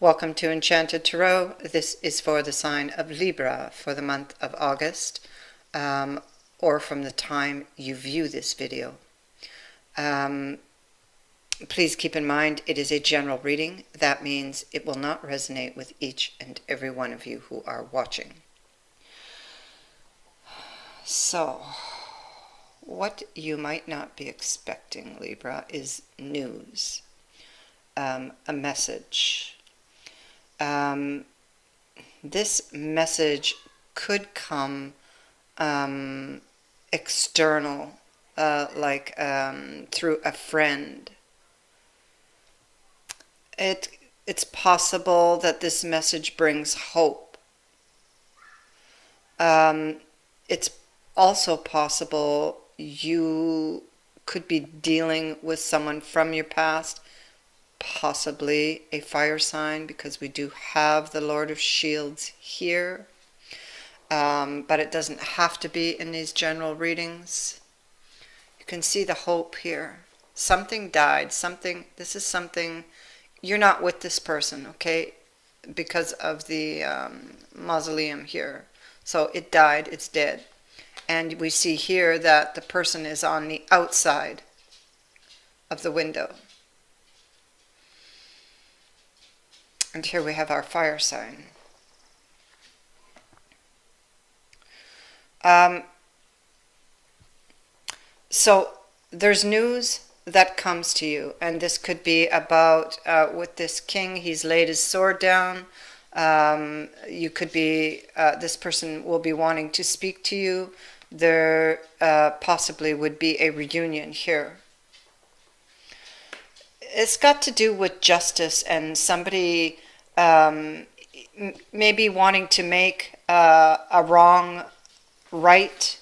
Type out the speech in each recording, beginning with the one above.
Welcome to Enchanted Tarot. This is for the sign of Libra for the month of August, um, or from the time you view this video. Um, please keep in mind it is a general reading. That means it will not resonate with each and every one of you who are watching. So, what you might not be expecting, Libra, is news, um, a message um, this message could come um, external, uh, like um, through a friend. It it's possible that this message brings hope. Um, it's also possible you could be dealing with someone from your past possibly a fire sign because we do have the Lord of Shields here. Um, but it doesn't have to be in these general readings. You can see the hope here. Something died. Something, this is something, you're not with this person, okay? Because of the um, mausoleum here. So it died, it's dead. And we see here that the person is on the outside of the window. And here we have our fire sign. Um, so there's news that comes to you, and this could be about uh, with this king, he's laid his sword down. Um, you could be, uh, this person will be wanting to speak to you. There uh, possibly would be a reunion here it's got to do with justice and somebody um, maybe wanting to make uh, a wrong right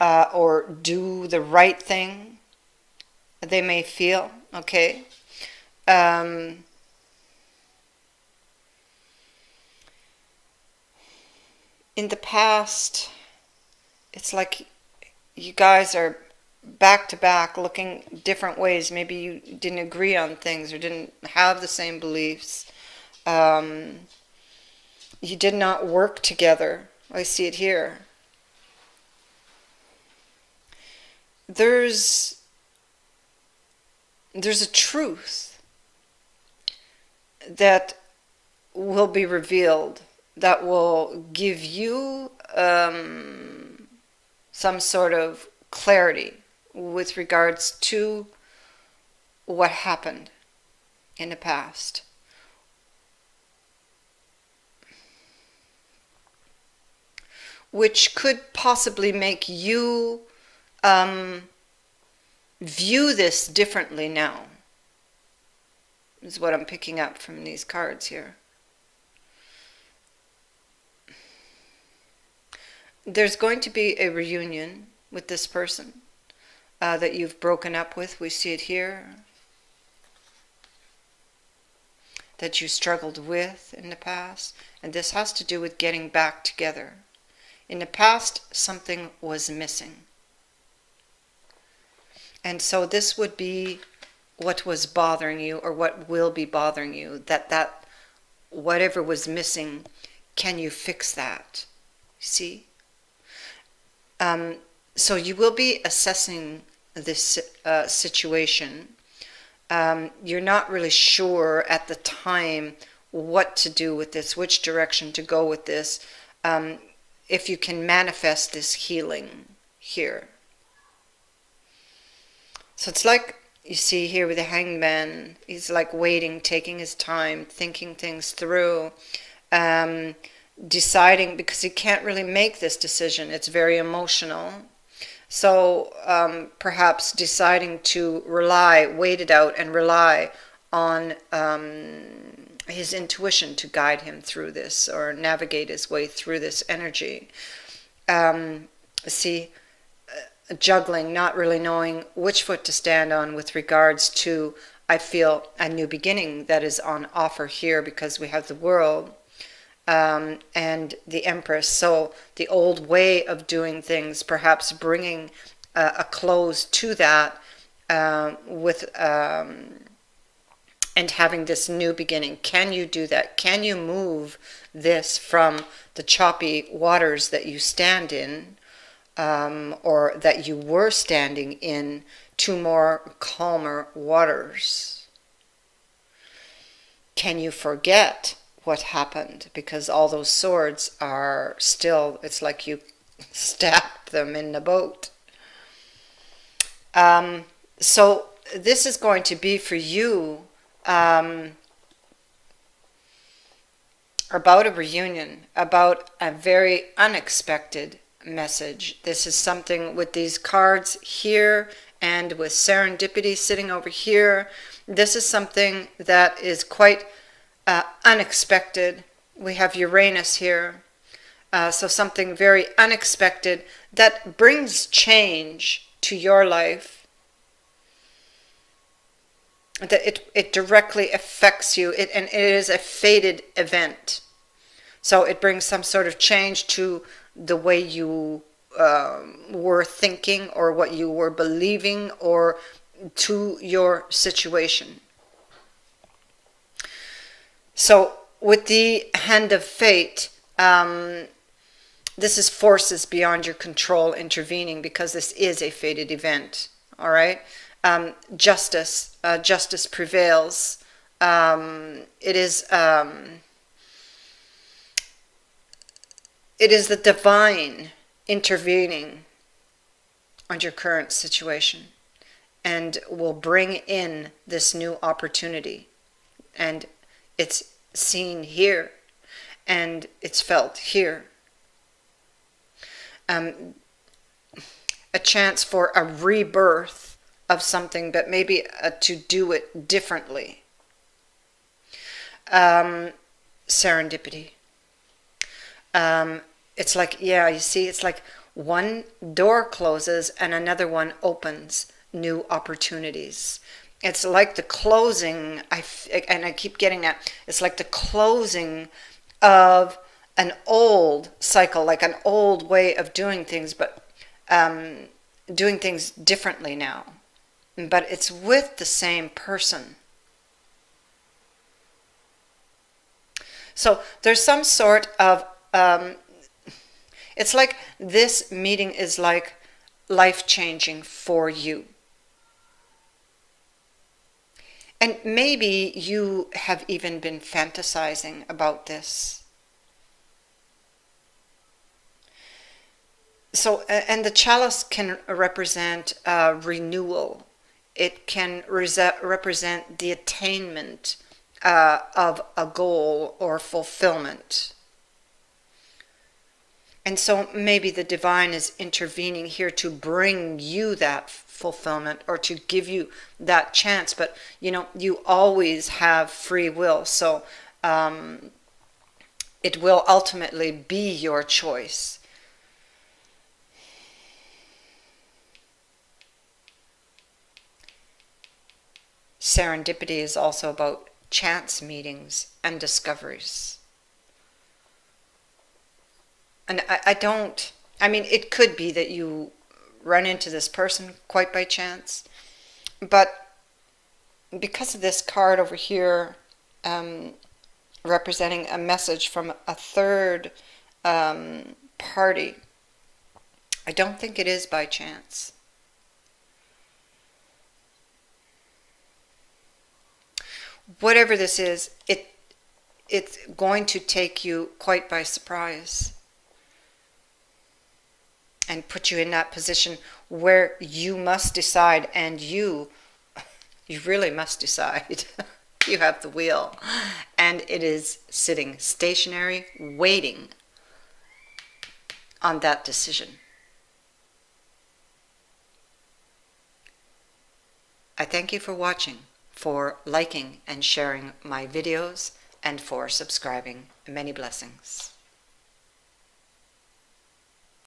uh, or do the right thing. They may feel okay. Um, in the past, it's like you guys are back to back looking different ways. Maybe you didn't agree on things or didn't have the same beliefs. Um, you did not work together. I see it here. There's there's a truth that will be revealed that will give you um, some sort of clarity with regards to what happened in the past. Which could possibly make you um, view this differently now, is what I'm picking up from these cards here. There's going to be a reunion with this person uh, that you've broken up with. We see it here. That you struggled with in the past. And this has to do with getting back together. In the past, something was missing. And so this would be what was bothering you or what will be bothering you. That that whatever was missing, can you fix that? See? Um, so you will be assessing this uh, situation. Um, you're not really sure at the time what to do with this, which direction to go with this, um, if you can manifest this healing here. So it's like you see here with the hangman, he's like waiting, taking his time, thinking things through. Um, deciding because he can't really make this decision. It's very emotional. So um, perhaps deciding to rely, wait it out, and rely on um, his intuition to guide him through this or navigate his way through this energy. Um, see, uh, juggling, not really knowing which foot to stand on with regards to, I feel, a new beginning that is on offer here because we have the world um, and the Empress. So the old way of doing things, perhaps bringing uh, a close to that uh, with um, and having this new beginning. Can you do that? Can you move this from the choppy waters that you stand in um, or that you were standing in to more calmer waters? Can you forget what happened? Because all those swords are still, it's like you stacked them in the boat. Um, so this is going to be for you um, about a reunion, about a very unexpected message. This is something with these cards here and with serendipity sitting over here. This is something that is quite uh, unexpected. We have Uranus here. Uh, so something very unexpected that brings change to your life. That it, it directly affects you, it, and it is a fated event. So it brings some sort of change to the way you um, were thinking or what you were believing or to your situation. So, with the hand of fate, um, this is forces beyond your control intervening because this is a fated event. All right, um, justice, uh, justice prevails. Um, it is. Um, it is the divine intervening on your current situation and will bring in this new opportunity. And it's seen here and it's felt here. Um, a chance for a rebirth of something, but maybe uh, to do it differently. Um, serendipity. Um, it's like, yeah, you see, it's like one door closes and another one opens new opportunities. It's like the closing, I, and I keep getting that, it's like the closing of an old cycle, like an old way of doing things, but um, doing things differently now. But it's with the same person. So there's some sort of um, it's like this meeting is like life changing for you. And maybe you have even been fantasizing about this. So, and the chalice can represent uh, renewal. It can represent the attainment uh, of a goal or fulfillment. And so maybe the divine is intervening here to bring you that fulfillment or to give you that chance. But, you know, you always have free will. So um, it will ultimately be your choice. Serendipity is also about chance meetings and discoveries and I, I don't i mean it could be that you run into this person quite by chance but because of this card over here um, representing a message from a third um, party i don't think it is by chance. Whatever this is it it's going to take you quite by surprise and put you in that position where you must decide and you you really must decide you have the wheel and it is sitting stationary waiting on that decision I thank you for watching, for liking and sharing my videos, and for subscribing. Many blessings.